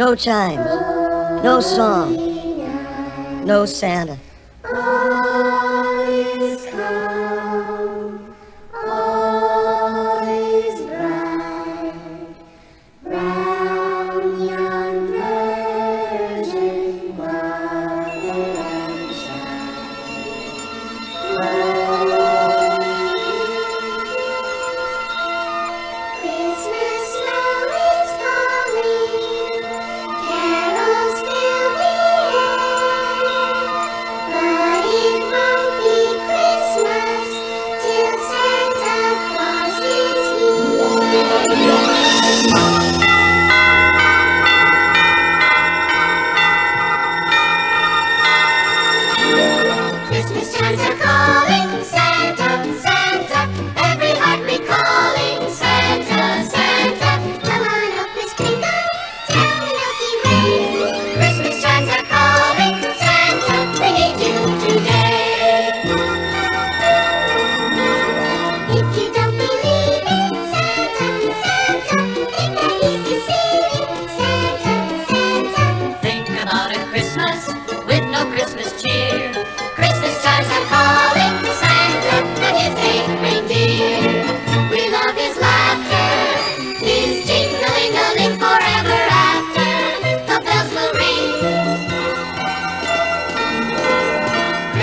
No chime, no song, no Santa. Christmas time's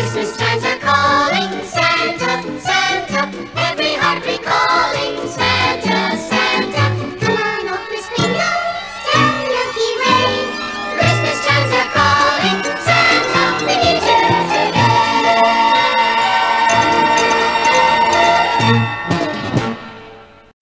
Christmas time's